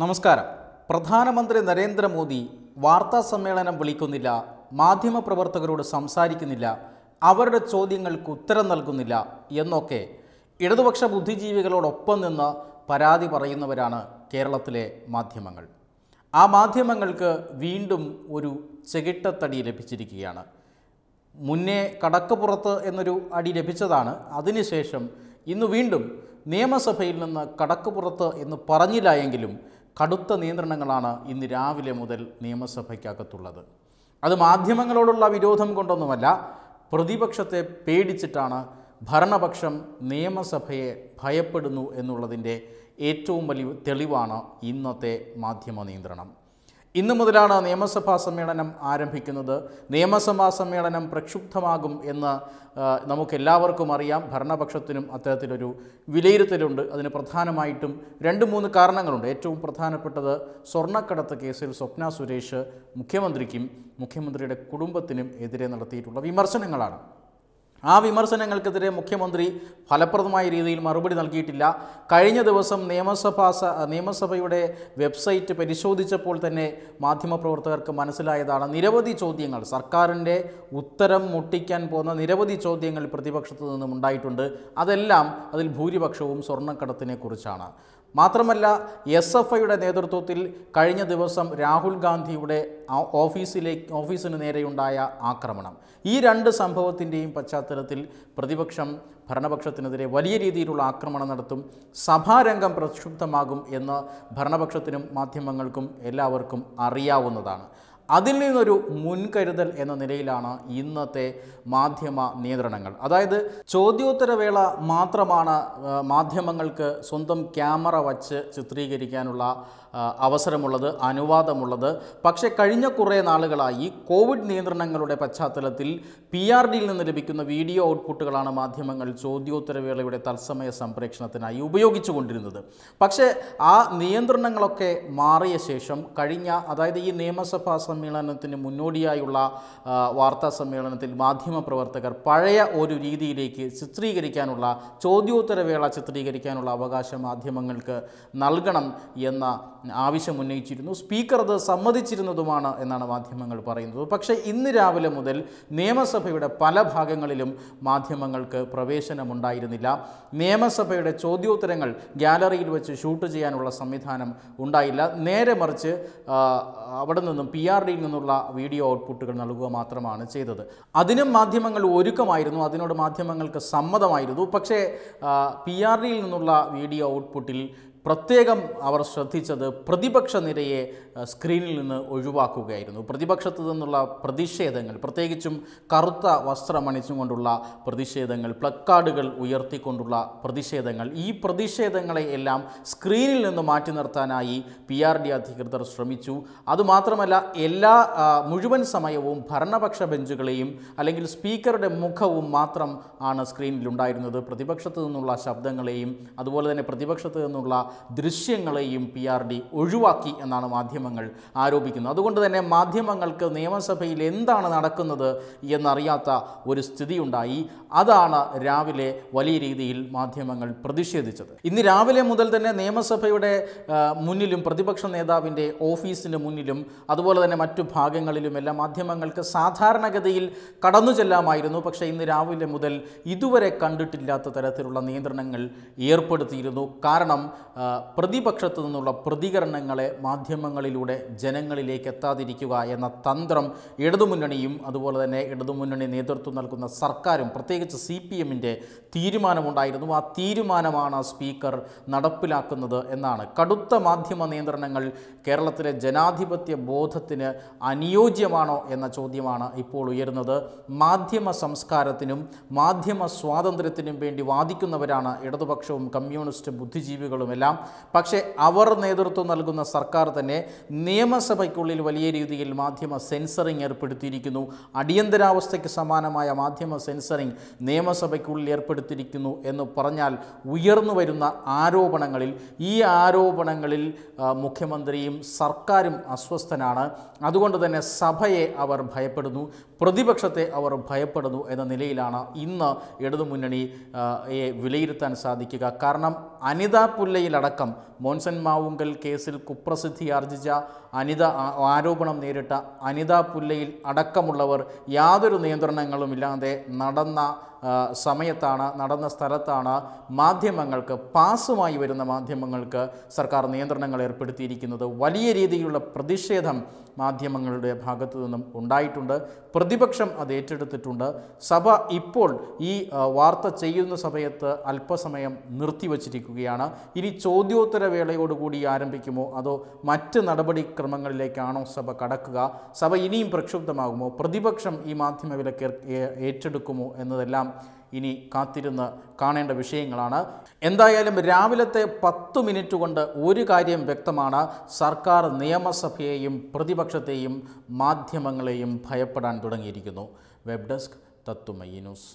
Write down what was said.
നമസ്കാരം. പ്രധാനമന്ത്രി നരേന്ദ്രമോദി വാർത്താ സമ്മേളനം വിളിക്കുന്നില്ല മാധ്യമപ്രവർത്തകരോട് സംസാരിക്കുന്നില്ല അവരുടെ ചോദ്യങ്ങൾക്ക് ഉത്തരം നൽകുന്നില്ല എന്നൊക്കെ ഇടതുപക്ഷ ബുദ്ധിജീവികളോടൊപ്പം നിന്ന് പരാതി പറയുന്നവരാണ് കേരളത്തിലെ മാധ്യമങ്ങൾ. ആ മാധ്യമങ്ങൾക്ക് വീണ്ടും ഒരു ചെകിട്ടത്തടി ലഭിച്ചിരിക്കുകയാണ്. മുന്നേ കടക്കപ്പുറത്ത് എന്നൊരു അടി ലഭിച്ചതാണ്. അതിനുശേഷം ഇന്ന് വീണ്ടും നിയമസഭയിൽ നിന്ന് കടക്കുപുറത്ത് എന്ന് പറഞ്ഞില്ല എങ്കിലും കടുത്ത നിയന്ത്രണങ്ങളാണ് ഇന്ന് രാവിലെ മുതൽ നിയമസഭയ്ക്കകത്തുള്ളത്. അത് മാധ്യമങ്ങളോടുള്ള വിരോധം കൊണ്ടൊന്നുമല്ല പ്രതിപക്ഷത്തെ പേടിച്ചിട്ടാണ് ഭരണപക്ഷം നിയമസഭയെ ഭയപ്പെടുന്നു എന്നുള്ളതിന്റെ ഏറ്റവും വലിയ തെളിവാണ് ഇന്നത്തെ മാധ്യമ നിയന്ത്രണം. ഇന്നു മുതലാണ് നിയമസഭാ സമ്മേളനം ആരംഭിക്കുന്നത്. നിയമസഭാ സമ്മേളനം പ്രക്ഷുബ്ധമാകും എന്ന് നമുക്കെല്ലാവർക്കും അറിയാം. ഭരണപക്ഷത്തിനും അത്തരത്തിലൊരു വിലയിരുത്തലുണ്ട്. അതിന് പ്രധാനമായിട്ടും രണ്ട് മൂന്ന് കാരണങ്ങളുണ്ട്. ഏറ്റവും പ്രധാനപ്പെട്ടത് സ്വർണക്കടത്ത് കേസിൽ സ്വപ്ന സുരേഷ് മുഖ്യമന്ത്രിക്കും മുഖ്യമന്ത്രിയുടെ കുടുംബത്തിനും എതിരെ നടത്തിയിട്ടുള്ള വിമർശനങ്ങളാണ്. ആ വിമർശനങ്ങൾക്കെതിരെ മുഖ്യമന്ത്രി ഫലപ്രദമായ രീതിയിൽ മറുപടി നൽകിയിട്ടില്ല. കഴിഞ്ഞ ദിവസം നിയമസഭാ നിയമസഭയുടെ വെബ്സൈറ്റ് പരിശോധിച്ചപ്പോൾ തന്നെ മാധ്യമപ്രവർത്തകർക്ക് മനസ്സിലായതാണ് നിരവധി ചോദ്യങ്ങൾ സർക്കാരിന്റെ ഉത്തരം മുട്ടിക്കാൻ പോകുന്ന നിരവധി ചോദ്യങ്ങൾ പ്രതിപക്ഷത്തു നിന്നും ഉണ്ടായിട്ടുണ്ട്. അതെല്ലാം അതിൽ ഭൂരിപക്ഷവും സ്വർണക്കടത്തിനെ കുറിച്ചാണ്. മാത്രമല്ല എസ് എഫ് ഐയുടെ നേതൃത്വത്തിൽ കഴിഞ്ഞ ദിവസം രാഹുൽ ഗാന്ധിയുടെ ഓഫീസിലേക്ക് ഓഫീസിന് നേരെയുണ്ടായ ആക്രമണം. ഈ രണ്ട് സംഭവത്തിന്റെയും പശ്ചാത്തലത്തിൽ പ്രതിപക്ഷം ഭരണപക്ഷത്തിനെതിരെ വലിയ രീതിയിലുള്ള ആക്രമണം നടത്തും സഭാരംഗം പ്രക്ഷുബ്ധമാകും എന്ന് ഭരണപക്ഷത്തിനും മാധ്യമങ്ങൾക്കും എല്ലാവർക്കും അറിയാവുന്നതാണ്. അതിൽ നിന്നൊരു മുൻകരുതൽ എന്ന നിലയിലാണ് ഇന്നത്തെ മാധ്യമ നിയന്ത്രണങ്ങൾ. അതായത് ചോദ്യോത്തരവേള മാത്രമാണ് മാധ്യമങ്ങൾക്ക് സ്വന്തം ക്യാമറ വച്ച് ചിത്രീകരിക്കാനുള്ള അവസരമുള്ളത് അനുവാദമുള്ളത്. പക്ഷേ കഴിഞ്ഞ കുറേ നാളുകളായി കോവിഡ് നിയന്ത്രണങ്ങളുടെ പശ്ചാത്തലത്തിൽ പി ആർ ഡിയിൽ നിന്ന് ലഭിക്കുന്ന വീഡിയോ ഔട്ട്പുട്ടുകളാണ് മാധ്യമങ്ങൾ ചോദ്യോത്തരവേളയുടെ തത്സമയ സംപ്രേക്ഷണത്തിനായി ഉപയോഗിച്ചുകൊണ്ടിരുന്നത് പക്ഷേ ആ നിയന്ത്രണങ്ങളൊക്കെ മാറിയ ശേഷം കഴിഞ്ഞ അതായത് ഈ നിയമസഭാ സമ്മേളനത്തിന് മുന്നോടിയായുള്ള വാർത്താ സമ്മേളനത്തിൽ മാധ്യമപ്രവർത്തകർ പഴയ ഒരു രീതിയിലേക്ക് ചിത്രീകരിക്കാനുള്ള ചോദ്യോത്തരവേള ചിത്രീകരിക്കാനുള്ള അവകാശം മാധ്യമങ്ങൾക്ക് നൽകണം എന്ന ആവശ്യം ഉന്നയിച്ചിരുന്നു. സ്പീക്കർ അത് സമ്മതിച്ചിരുന്നതുമാണ് എന്നാണ് മാധ്യമങ്ങൾ പറയുന്നത്. പക്ഷേ ഇന്ന് രാവിലെ മുതൽ നിയമസഭയുടെ പല ഭാഗങ്ങളിലും മാധ്യമങ്ങൾക്ക് പ്രവേശനമുണ്ടായിരുന്നില്ല. നിയമസഭയുടെ ചോദ്യോത്തരങ്ങൾ ഗ്യാലറിയിൽ വെച്ച് ഷൂട്ട് ചെയ്യാനുള്ള സംവിധാനം ഉണ്ടായില്ല. നേരെ മറിച്ച് അവിടെ നിന്നും പി ആർ ഡിയിൽ നിന്നുള്ള വീഡിയോ ഔട്ട്പുട്ടുകൾ നൽകുക മാത്രമാണ് ചെയ്തത്. അതിനും മാധ്യമങ്ങൾ ഒരുക്കമായിരുന്നു. അതിനോട് മാധ്യമങ്ങൾക്ക് സമ്മതമായിരുന്നു. പക്ഷേ പി ആർ ഡിയിൽ നിന്നുള്ള വീഡിയോ ഔട്ട്പുട്ടിൽ പ്രത്യേകം അവർ ശ്രദ്ധിച്ചത് പ്രതിപക്ഷ നിരയെ സ്ക്രീനിൽ നിന്ന് ഒഴിവാക്കുകയായിരുന്നു. പ്രതിപക്ഷത്തു നിന്നുള്ള പ്രതിഷേധങ്ങൾ പ്രത്യേകിച്ചും കറുത്ത വസ്ത്രമണിച്ചും കൊണ്ടുള്ള പ്രതിഷേധങ്ങൾ പ്ലക്കാർഡുകൾ ഉയർത്തിക്കൊണ്ടുള്ള പ്രതിഷേധങ്ങൾ ഈ പ്രതിഷേധങ്ങളെ എല്ലാം സ്ക്രീനിൽ നിന്ന് മാറ്റി നിർത്താനായി പി ആർ ഡി അധികൃതർ ശ്രമിച്ചു. അതുമാത്രമല്ല എല്ലാ മുഴുവൻ സമയവും ഭരണപക്ഷ ബെഞ്ചുകളെയും അല്ലെങ്കിൽ സ്പീക്കറുടെ മുഖവും മാത്രം ആണ് സ്ക്രീനിലുണ്ടായിരുന്നത് പ്രതിപക്ഷത്തു നിന്നുള്ള ശബ്ദങ്ങളെയും അതുപോലെ തന്നെ പ്രതിപക്ഷത്തു നിന്നുള്ള ദൃശ്യങ്ങളെയും പി ആർ ഡി ഒഴിവാക്കി എന്നാണ് മാധ്യമങ്ങൾ ആരോപിക്കുന്നത്. അതുകൊണ്ട് തന്നെ മാധ്യമങ്ങൾക്ക് നിയമസഭയിൽ എന്താണ് നടക്കുന്നത് എന്നറിയാത്ത ഒരു സ്ഥിതിയുണ്ടായി. അതാണ് രാവിലെ വലിയ രീതിയിൽ മാധ്യമങ്ങൾ പ്രതിഷേധിച്ചത്. ഇന്ന് രാവിലെ മുതൽ തന്നെ നിയമസഭയുടെ മുന്നിലും പ്രതിപക്ഷ നേതാവിന്റെ ഓഫീസിന് മുന്നിലും അതുപോലെ തന്നെ മറ്റു ഭാഗങ്ങളിലും എല്ലാം മാധ്യമങ്ങൾക്ക് സാധാരണഗതിയിൽ കടന്നു ചെല്ലാമായിരുന്നു. പക്ഷേ ഇന്ന് രാവിലെ മുതൽ ഇതുവരെ കണ്ടിട്ടില്ലാത്ത തരത്തിലുള്ള നിയന്ത്രണങ്ങൾ ഏർപ്പെടുത്തിയിരുന്നു. കാരണം പ്രതിപക്ഷത്തു നിന്നുള്ള പ്രതികരണങ്ങളെ മാധ്യമങ്ങളിലൂടെ ജനങ്ങളിലേക്ക് എത്താതിരിക്കുക എന്ന തന്ത്രം ഇടതുമുന്നണിയും അതുപോലെ തന്നെ ഇടതുമുന്നണി നേതൃത്വം നൽകുന്ന സർക്കാരും പ്രത്യേകിച്ച് സി പി എമ്മിന്റെ തീരുമാനമുണ്ടായിരുന്നു. ആ തീരുമാനമാണ് സ്പീക്കർ നടപ്പിലാക്കുന്നത് എന്നാണ്. കടുത്ത മാധ്യമ നിയന്ത്രണങ്ങൾ കേരളത്തിലെ ജനാധിപത്യ ബോധത്തിന് അനുയോജ്യമാണോ എന്ന ചോദ്യമാണ് ഇപ്പോൾ ഉയരുന്നത്. മാധ്യമ സംസ്കാരത്തിനും മാധ്യമ സ്വാതന്ത്ര്യത്തിനും വേണ്ടി വാദിക്കുന്നവരാണ് ഇടതുപക്ഷവും കമ്മ്യൂണിസ്റ്റ് ബുദ്ധിജീവികളുമെല്ലാം പക്ഷേ അവർ നേതൃത്വം നൽകുന്ന സർക്കാർ തന്നെ നിയമസഭയ്ക്കുള്ളിൽ വലിയ രീതിയിൽ മാധ്യമ സെൻസറിങ് ഏർപ്പെടുത്തിയിരിക്കുന്നു. അടിയന്തരാവസ്ഥയ്ക്ക് സമാനമായ മാധ്യമ സെൻസറിങ് നിയമസഭയ്ക്കുള്ളിൽ ഏർപ്പെടുത്തിയിരിക്കുന്നു എന്ന് പറഞ്ഞാൽ ഉയർന്നു വരുന്ന ആരോപണങ്ങളിൽ ഈ ആരോപണങ്ങളിൽ മുഖ്യമന്ത്രിയും സർക്കാരും അസ്വസ്ഥനാണ്. അതുകൊണ്ട് തന്നെ സഭയെ അവർ ഭയപ്പെടുന്നു പ്രതിപക്ഷത്തെ അവർ ഭയപ്പെടുന്നു എന്ന നിലയിലാണ് ഇന്ന് ഇടതുമുന്നണി ആ, വിലയിരുത്താൻ സാധിക്കുക. കാരണം അനിതാ പുല്ലയിൽ അടക്കം മോൻസൻ മാവുങ്കൽ കേസിൽ കുപ്രസിദ്ധി ആർജിച്ച അനിത ആരോപണം നേരിട്ട അനിത പുല്ലയിൽ അടക്കമുള്ളവർ യാതൊരു നിയന്ത്രണങ്ങളുമില്ലാതെ നടന്ന സമയത്താണ് നടന്ന സ്ഥലത്താണ് മാധ്യമങ്ങൾക്ക് പാസുമായി വരുന്ന മാധ്യമങ്ങൾക്ക് സർക്കാർ നിയന്ത്രണങ്ങൾ ഏർപ്പെടുത്തിയിരിക്കുന്നത്. വലിയ രീതിയിലുള്ള പ്രതിഷേധം മാധ്യമങ്ങളുടെ ഭാഗത്തു നിന്നും ഉണ്ടായിട്ടുണ്ട്. പ്രതിപക്ഷം അത് ഏറ്റെടുത്തിട്ടുണ്ട്. സഭ ഇപ്പോൾ ഈ വാർത്ത ചെയ്യുന്ന സമയത്ത് അല്പസമയം നിർത്തിവച്ചിരിക്കുകയാണ്. ഇനി ചോദ്യോത്തര വേളയോടുകൂടി ആരംഭിക്കുമോ? അതോ മറ്റ് നടപടിക്രമങ്ങളിലേക്കാണോ സഭ കടക്കുക? സഭ ഇനിയും പ്രക്ഷുബ്ധമാകുമോ? പ്രതിപക്ഷം ഈ മാധ്യമ വിലക്ക് ഏറ്റെടുക്കുമോ എന്നതെല്ലാം ഇനി കാത്തിരുന്ന് കാണേണ്ട വിഷയങ്ങളാണ്. എന്തായാലും രാവിലത്തെ പത്ത് മിനിറ്റ് കൊണ്ട് ഒരു കാര്യം വ്യക്തമാണ്. സർക്കാർ നിയമസഭയെയും പ്രതിപക്ഷത്തെയും മാധ്യമങ്ങളെയും ഭയപ്പെടാൻ തുടങ്ങിയിരിക്കുന്നു. വെബ് ഡെസ്ക് തത്തുമയി ന്യൂസ്.